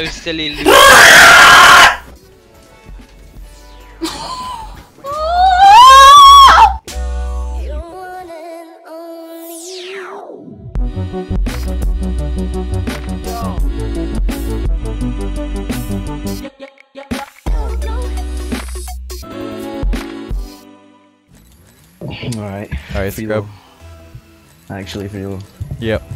Those silly Alright. Alright, Philo. scrub. Actually, Philo. Yep.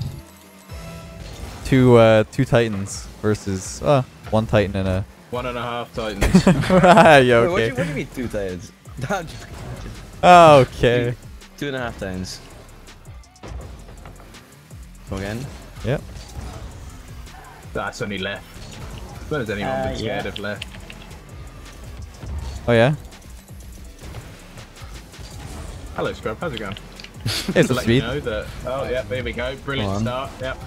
Two uh two titans versus uh one titan and a One and a half titans. yeah, Wait, what, do okay. you, what do you mean two titans? I'm just- Okay. two and a half titans. Go again? Yep. That's only left. When has anyone Uh, been scared yeah. of left? Oh yeah. Hello, Scrub. How's it going? It's To a let you speed. know that. Oh, yeah, there we go. Brilliant start. Yep.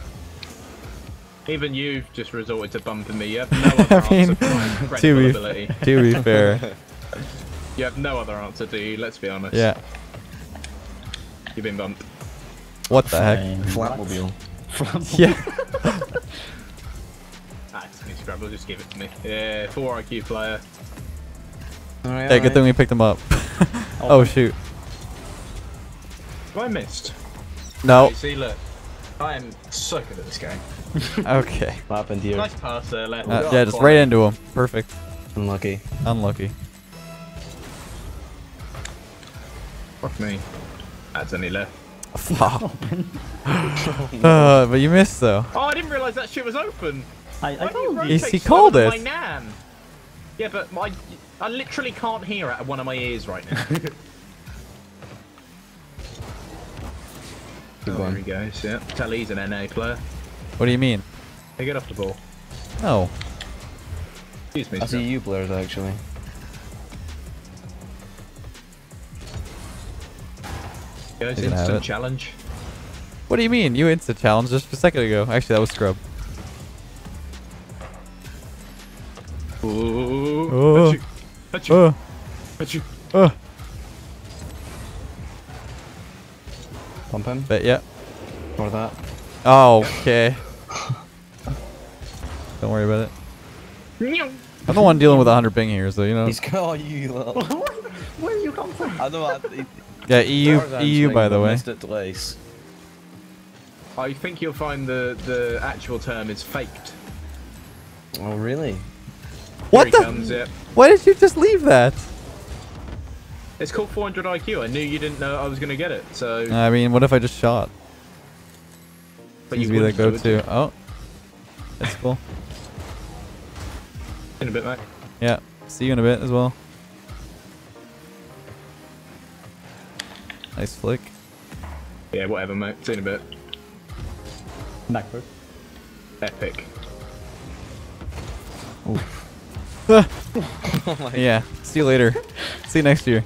Even you've just resorted to bumping me. You have no other I mean, answer for my incredible to be- To be fair. You have no other answer, do you? Let's be honest. Yeah. You've been bumped. What the heck? Fine. Flatmobile. Yeah. Ah, it's me, Scrabble. Just give it to me. Yeah, 4 IQ player. Alright, Hey, good thing we picked him up. oh shoot. Have I missed? No. Hey, see, look. I am so good at this game. Okay. What happened here? Nice pass there, left. Uh, yeah, just right into him. Perfect. Unlucky. Unlucky. Fuck me. That's only left. Fuck. uh, but you missed though. Oh, I didn't realise that shit was open. I, I you told you. he called it. My nan. Yeah, but my I literally can't hear out of one of my ears right now. Good oh, there he goes. Yeah, tell he's an NA player. What do you mean? Hey, get off the ball. No. Excuse me. I see you players actually. Goes He's instant challenge. What do you mean? You instant challenge just a second ago. Actually, that was scrub. Ooh. Oh. Achoo. Achoo. Oh. Achoo. Oh. Pump him. But yeah. Or that. Oh, okay. Don't worry about it. I'm the one dealing with 100 ping here, so you know. He's got oh, you little. Where you come from? I know what. he- Yeah, EU, EU by the way. Missed it twice. I think you'll find the the actual term is faked. Oh really? What Here the? comes, yeah. Why did you just leave that? It's called 400 IQ. I knew you didn't know I was gonna get it, so. I mean, what if I just shot? but Seems you to be the wouldn't do it, go-to. Oh, that's cool. In a bit, mate. Yeah, see you in a bit as well. Nice flick. Yeah, whatever, mate. See you in a bit. Backward. Epic. Oh yeah, see you later. see you next year.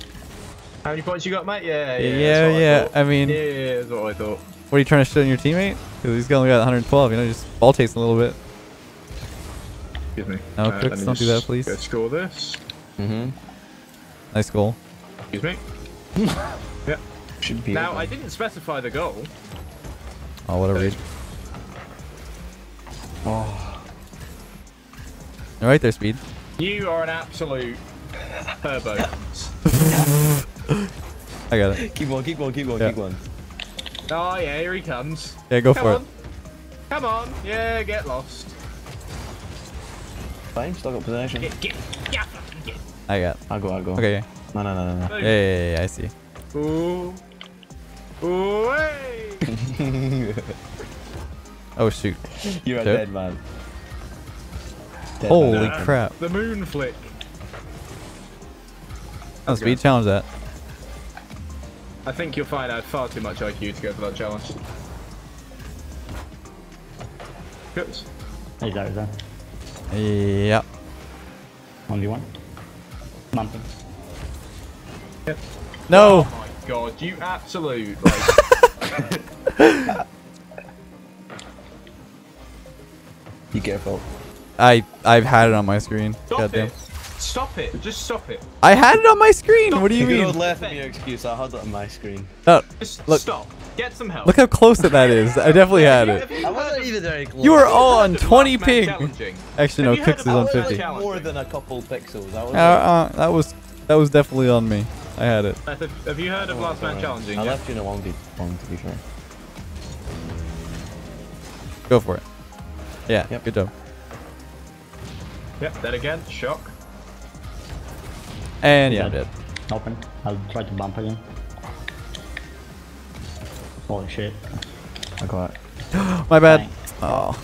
How many points you got, mate? Yeah, Yeah, yeah. yeah. I. I mean, Yeah, yeah, yeah, that's what I thought. what are you trying to show your teammate? Because he's only got 112. You know, just ball chasing a little bit. Excuse me. No, Uh, Cooks, let me don't do that, please. Go score this. Mm-hmm. Nice goal. Excuse me. yeah. Should be. Now. I didn't specify the goal. Oh, what a read. Oh. All right there, speed. You are an absolute turbo. I got it. Keep going, keep going, keep going, Yeah. keep going. oh, yeah, here he comes. Yeah, go Come for on. Come on. Yeah, get lost. Fine, still got possession. Get, get, get, get. I got. I'll go, I'll go. Okay. Yeah, No, no, no, no, no. yeah, yeah, yeah, yeah, I see. Ooh. Ooh, hey. Oh shoot! You're a Dude. dead man. Dead Holy man. Crap! The moon flick. Oh, speed challenge that. I think you'll find I have far too much IQ to go for that challenge. Good. Hey, there, there. Yeah. Only one. Mountain. No. Oh my god, you absolute like Be careful. I I've had it on my screen. Stop Goddamn. it. Stop it. Just stop it. I had it on my screen. What do you You mean? don't left me your excuse. I had it on my screen. No, Just Look. stop. Get some help. Look how close that that is. I definitely had it. you I wasn't even very close. You were all on 20 Last ping. Actually, no, Have you heard Cooks is on 50. like more than a couple pixels. I was Uh, uh, that was that was definitely on me. I had it. Have have you heard of Last Man Challenging? I yet? left you in a 1v1 to be fair. Go for it. Yeah, Yep. good job. Yep, dead again. Shock. And yeah, I'm dead. Open. I'll try to bump again. Holy shit. I got it. My bad. Thanks. Oh,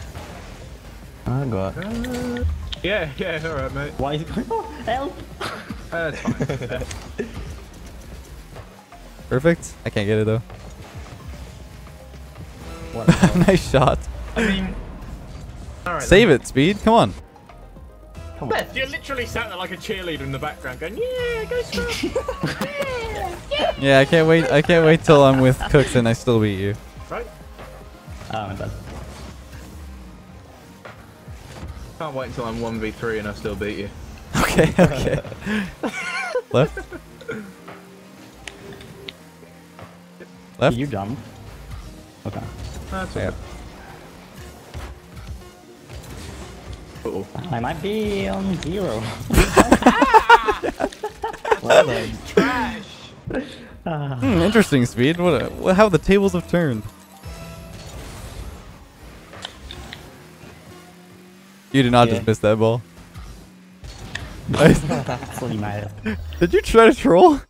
I got it. Yeah, yeah, alright, mate. Why is it going on? Help! Uh, it's fine. perfect. I can't get it though. What? nice shot. I mean, alright. Save it, speed. Come on. Come on. You're literally sat there like a cheerleader in the background going, yeah, go Scrub. Yeah, yeah. yeah, I can't wait. I can't wait till I'm with Cooks and I still beat you. right? Oh, my bad. Can't wait until I'm 1v3 and I still beat you. Okay. Okay. Left. Are Left. you dumb? Okay. That's Yeah. Uh-oh. I might be on zero. Well then. Trash! Hmm, interesting, speed. What? A, what? How the tables have turned. You did not Yeah. just miss that ball. Did you try to troll?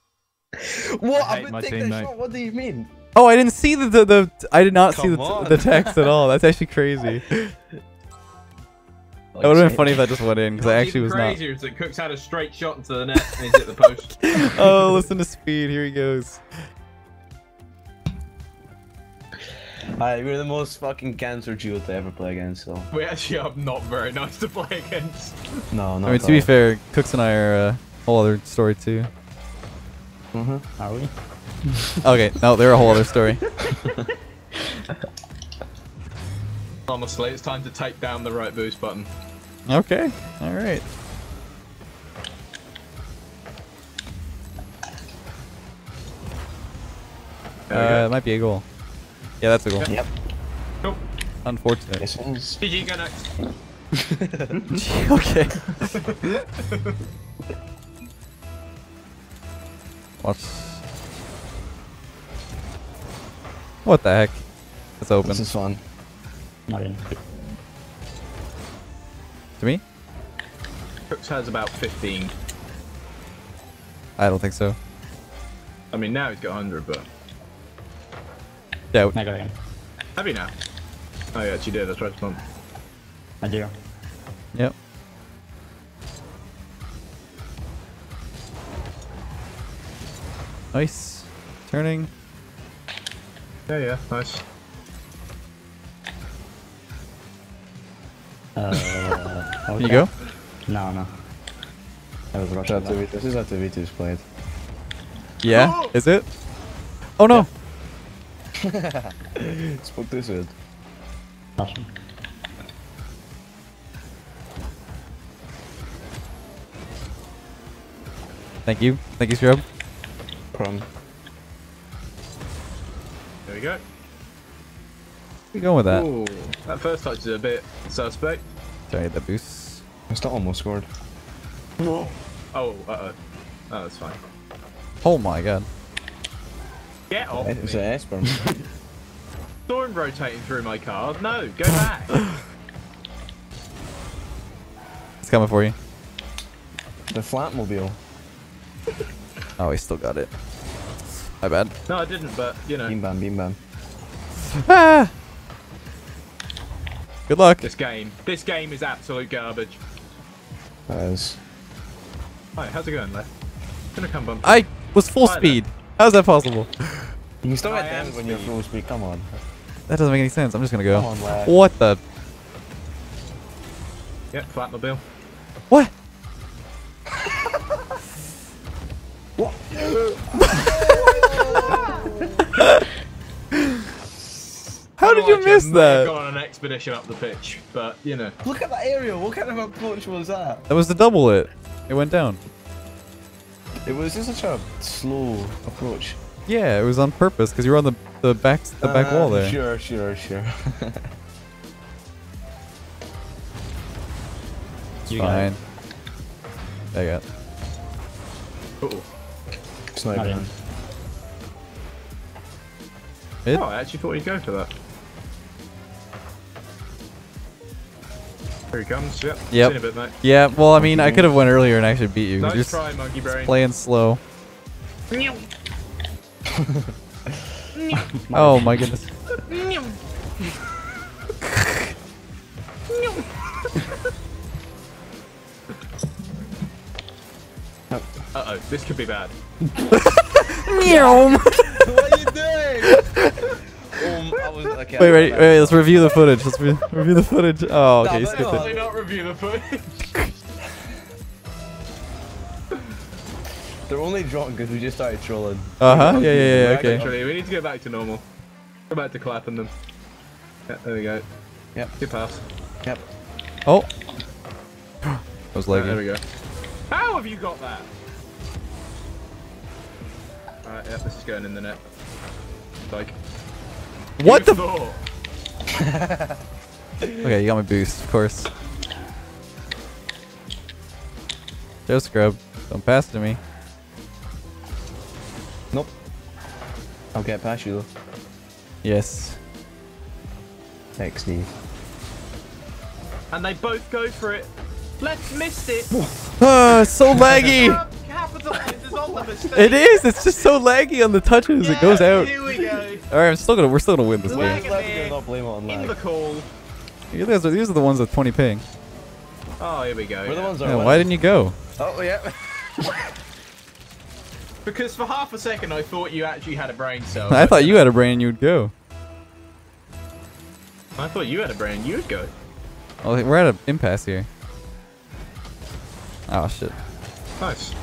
What? I I've hate been my that shot. What do you mean? Oh, I didn't see the the, the I did not see the, the text at all. That's actually crazy. It would have been funny if I just went in because I actually was not. crazier is that Cook's had a straight shot into the net and he's hit the post. Oh, listen to speed. Here he goes. Alright, we're the most fucking cancer duo to ever play against, so. we actually are not very nice to play against. No, no. I mean, to be fair, Cooks and I are a whole other story too. Mm-hmm. Are we? Okay, no, they're a whole other story. Honestly, it's time to take down the right boost button. Okay, all right. Uh, it might be a goal. Yeah, that's a goal. Yep. Cool. Unfortunate. This one's. GG, go next. okay. Watch. What the heck? It's open. This is fun. Not in. To me? Cooks has about 15. I don't think so. I mean, now he's got 100, but. Yeah, I got in. Have you now? Oh, yeah, actually did. I tried to pump. A zero. Yep. Nice. Turning. Yeah, yeah, nice. Uh, okay. You go. No, no. That was This Russia. is how Tuvitus- this is how Tuvitus played. Yeah. Oh! Is it? Oh no. Spoke this with. Russian. Thank you. Thank you, Scrub. Prom. There we go. Where you going with that? Ooh, that first touch is a bit suspect. Sorry, the boost. I still almost scored. Oh, uh-oh. Oh, that's fine. Oh my god. Get off It was me. an Esper. Storm rotating through my card. No, go back. It's coming for you. the Flatmobile. Oh, he still got it. My bad. no, I didn't, but, you know, Beam bam, beam bam. Ah! Good luck. this game. This game is absolute garbage. That is. Hi, how's it going, left? Gonna come bump. I was full Hi there. speed. How's that possible? You can still I get damage when you're full speed. Come on. That doesn't make any sense. I'm just gonna go. Come on. What the? Yep, Flatmobile. What? what? How did you miss may have that? Gone on an expedition up the pitch, but you know. Look at that area. What kind of approach was that? That was the double it. It went down. It was just such a slow approach. Yeah, it was on purpose because you were on the the back the back wall Uh, there. Sure, sure, sure. You got it. Fine. I got. Ooh. Sniper. Not in. Mid? Oh, I actually thought you'd go for that. Here he comes. Yep. Yep. See you in a bit, mate. Yeah. Well, I mean, I could have went earlier and actually beat you. 'cause Nice You're try, monkey brain. playing slow. Oh my goodness. Uh oh, this could be bad. Meow. what are you doing? um, I was, okay, Wait, wait, wait. Let's review the footage. Let's re review the footage. Oh, okay. You but- skipped oh, it. not review the footage? They're only drunk because we just started trolling. Uh huh. Yeah, yeah, yeah. Right, Okay. Actually, we need to get back to normal. Go back to clapping them. Yeah, there we go. Yep, Good pass. yep. Oh. That was Right, there we go. How have you got that? Alright, yeah, this is going in the net. Like. What the? who'd F thought? okay, you got my boost, of course. Joe Scrub, don't pass to me. Nope. I'll get past you though. Yes. Thanks, Steve. And they both go for it. Let's missed it. Ah, so laggy. Capitalizes on the mistake. It is. It's just so laggy on the touches. it goes out. Here we go. All right, I'm still gonna. We're still gonna win this Lag game. it Let's there. not blame on In the lag. call. These are, these are the ones with 20 ping. Oh, here we go. We're the ones Yeah, why didn't you go? Oh, yeah. Because for half a second I thought you actually had a brain cell. I thought you had a brain and you would go. I thought you had a brain. You'd go. Oh, we're at an impasse here. Oh shit. Nice.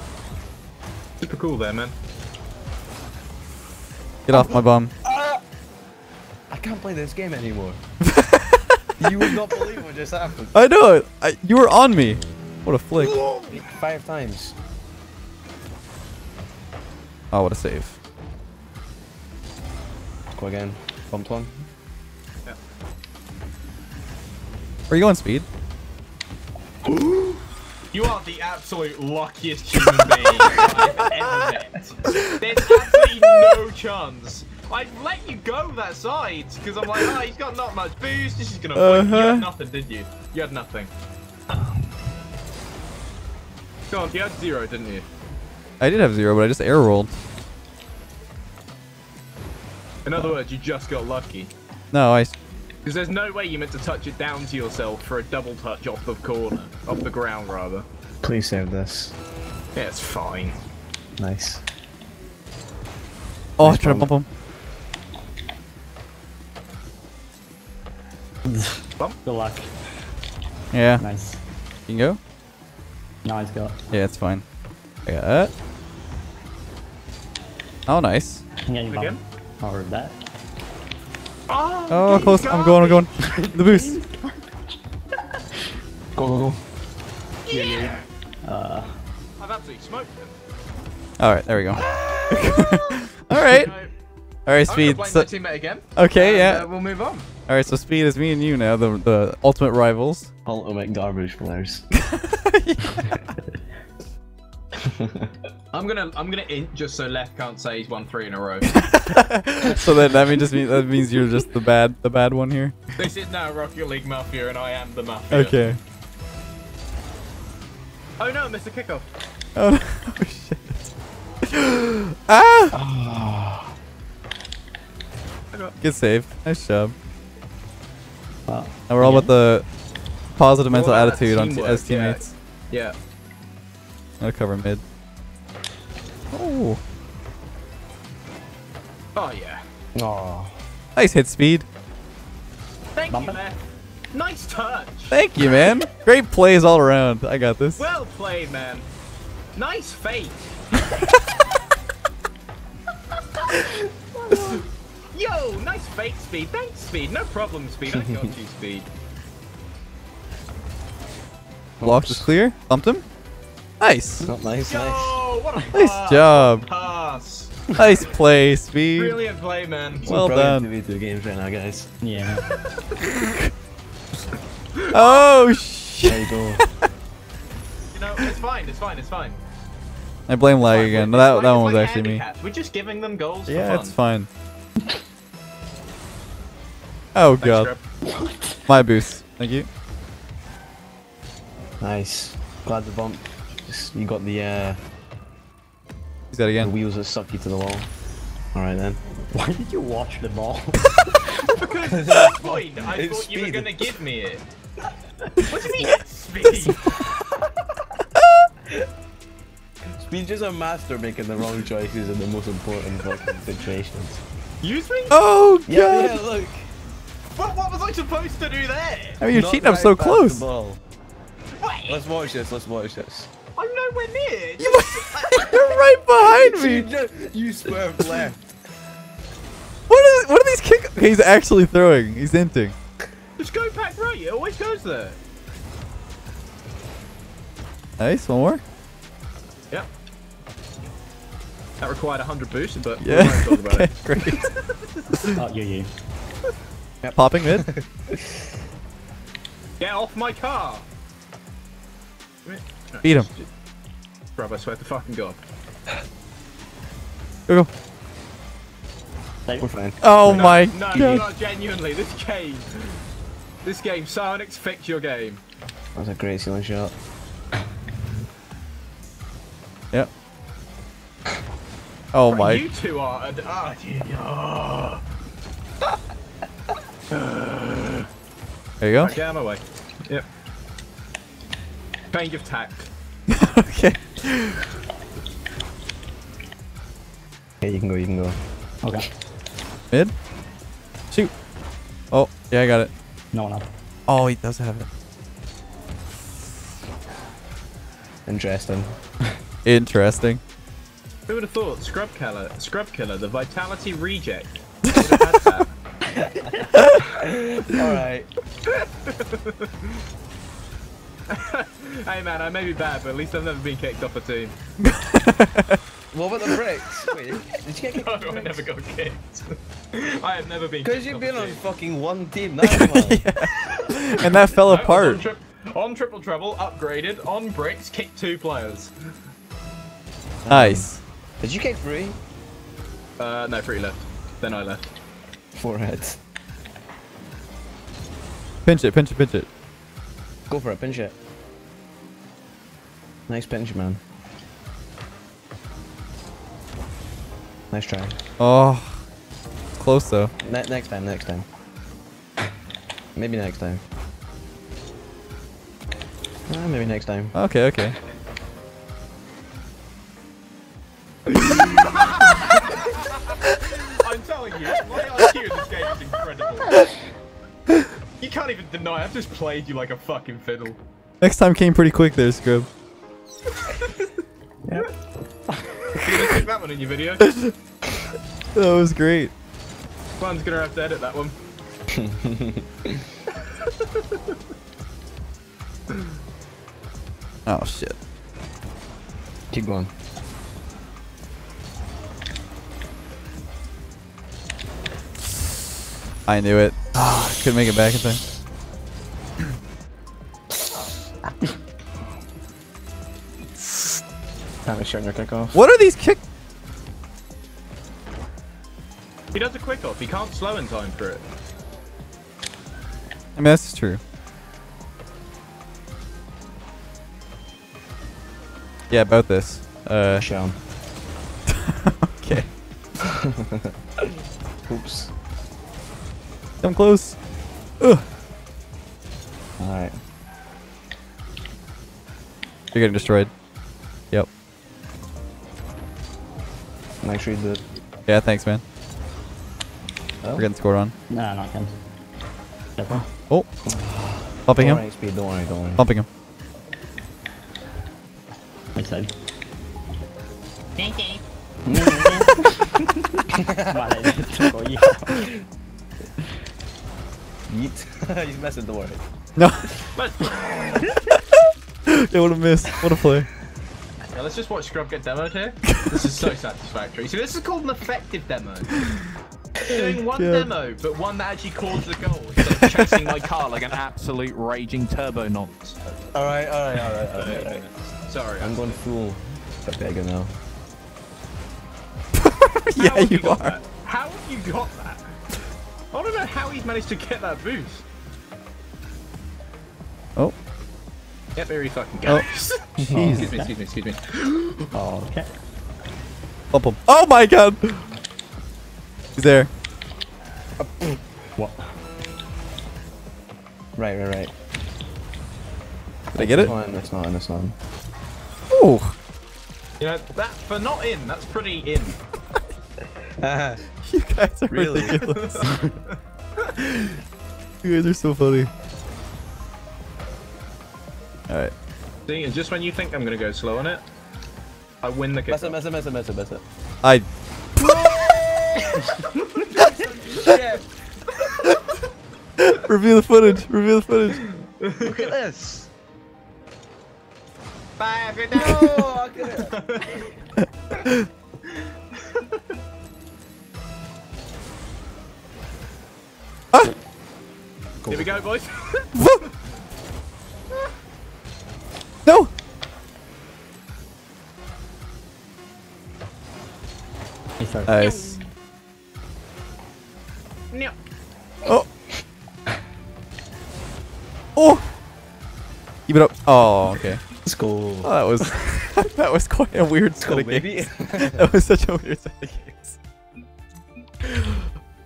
Super cool there, man. Get off my bum. I can't play this game anymore. you would not believe what just happened. I know it. I, you were on me. What a flick. Five times. Oh, what a save. Go again. Bumped one. Are you going speed? You are the absolute luckiest human being I've ever met. There's absolutely no chance. I'd let you go that side because I'm like, oh, he's got not much boost. This is gonna. win. You Uh-huh. had nothing, did you? You had nothing. Go on, you had zero, didn't you? I did have zero, but I just air rolled. In other words, you just got lucky. No, I. Because there's no way you meant to touch it down to yourself for a double touch off the corner, off the ground rather. Please save this. Yeah, it's fine. Nice. Oh, I Nice tried to bump. Bump. Good luck. Yeah. Nice. You can go? Nice go. Yeah, it's fine. I got that. Oh, nice. Yeah, you Again? Or that. Oh, Oh, you close. got I'm going, I'm going. the boost. Go, go, go. Yeah. Uh, I've absolutely smoked him. Alright, there we go. Alright. No, Alright, I'm speed. gonna blame So, my teammate again. okay, and, yeah. uh, we'll move on. Alright, so speed is me and you now, the, the ultimate rivals. Ultimate garbage players. I'm gonna I'm gonna int just so left can't say he's won three in a row. so that that means just mean, that means you're just the bad the bad one here. this is now Rocket League Mafia and I am the Mafia. Okay. Oh no, Mr. Kickoff. Oh, no. oh shit. ah! I got- Good save. Nice job. Well, And we're all about the positive mental all attitude on t- teamwork, as teammates. Yeah. I'm gonna cover mid. Oh, Oh yeah. Oh. nice hit speed. Thank Bump you, man. Nice touch. Thank you, man. Great plays all around. I got this. Well played, man. Nice fake. Yo, nice fake speed. Thanks, speed. No problem, speed. I got you, speed. Blocked is clear. Thumped him. Nice. Not nice, Oh. nice. What a Nice pass. job. Pass. nice play, speed. Brilliant play, man. Well Brilliant done. video games right now, guys. Yeah. Oh shit! There you go. You know, it's fine. It's fine. It's fine. I blame lag Fine, again. it's that like- that one was like actually me. handicaps. We're just giving them goals Yeah, for it's fine. Oh Thanks, god, Trip. my boost. Thank you. nice. Glad the bump. Just- You got the uh, He's that the again. wheels that suck you to the wall. All right then. Why did you watch the ball? Because at that point, I It's thought you were gonna give me it. What do you mean it's speed? Speed's just a master making the wrong choices in the most important fucking situations. Use me? Oh god! Yeah, yeah, look. What, what was I supposed to do there? I mean, you're Not cheating. I'm so close. Wait, Let's watch this. Let's watch this. I'm nowhere near. You're right behind You, me. just, you swerved left. What are what are these kick? Okay, he's actually throwing. He's inting. Just go back right. It always goes there. Nice. One more. Yep. That required 100 boost, but we Yeah. won't talk about okay, it. great. oh, you, you. Popping mid. Get off my car. Beat him. Bro, I swear to fucking god. Go go. We're fine. Oh No, my No, god. you are genuinely. This game. This game, Psyonix, fix your game. That's a great ceiling shot. Yep. Oh Right, my. You two are. ad- Ah, oh. Uh, there you go. Get out of my way. Yep. Change of tack. okay. Okay, you can go. You can go. Okay. Mid. Shoot. Oh yeah, I got it. No, one no. Oh, he does have it. Interesting. Interesting. Who would have thought? Scrub Killa, Scrub Killa, the Vitality Reject. Would have had that. All right. hey man, I may be bad, but at least I've never been kicked off a team. What about the bricks? Wait, did you get kicked No, off the I never got kicked. I have never been. Because you've been on team. fucking one team. That's why. And that fell I was apart. On, tri- on triple treble, upgraded. On bricks, kicked two players. Nice. Did you kick three? Uh, no, three left. Then I left. Four heads. Pinch it, pinch it, pinch it. Go for it. Pinch it. Nice pinch, man. Nice try. Oh, close though. Ne- next time. Next time. Maybe next time. Uh, maybe next time. Okay, okay. I'm telling you, my IQ in this game is incredible. You can't even deny. I've just played you like a fucking fiddle. Next time came pretty quick there, Scrub. You that one in your video? That was great. One's gonna have to edit that one. Oh shit. Keep going. I knew it. Couldn't make it back in time. Time to shut your kick off. What are these kick? He does a quick off. He can't slow in time for it. I mean, that's true. Yeah, about this. Uh, Show 'em. okay. Oops. Come close. Ugh. Alright. You're getting destroyed. Yep. Nice read the. Yeah, thanks, man. Oh. We're getting scored on. No, not oh. him. Careful. Oh. Bumping him. worry, speed. Don't worry. Don't worry. Bumping him. Right side. Thank you. vale, tocó ya. Yeet. He's messing. Don't worry. No. Let's it would have missed. What a play. Yeah, let's just watch Scrub get demoed here. This is so satisfactory. See, this is called an effective demo. Doing one God. demo, but one that actually caused the goal instead of chasing my car like an absolute raging turbo nonce. Alright, alright, alright, alright. alright. Sorry, I'm going full Pepega now. Yeah, have you are. that? How have you got that? I don't know how he's managed to get that boost. Oh, Get very fucking Oh. gas. jeez. excuse me, excuse me, excuse me. Oh. Okay. Bump him. Oh my god! He's there. What? Right, right, right. Did I get it? That's on, that's not on, that's not on. Oh, You know, that for not in, that's pretty in. you guys are Really? ridiculous. you guys are so funny. Alright. See, and just when you think I'm gonna go slow on it, I win the kick. Mess it, mess it, mess it, mess it, mess it. I. Review the footage. Review the footage. Look at this! Five and Oh, look at it! Here we go, boys. no. He. Nice. No. Oh. Oh. Keep it up. Oh, okay. Let's go. Oh, that was that was quite a weird set go, of games. that was such a weird set of games.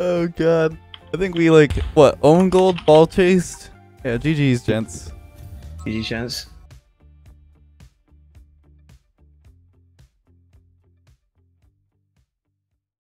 Oh god. I think we like what own gold ball chased. Yeah, GG's gents. GG chance.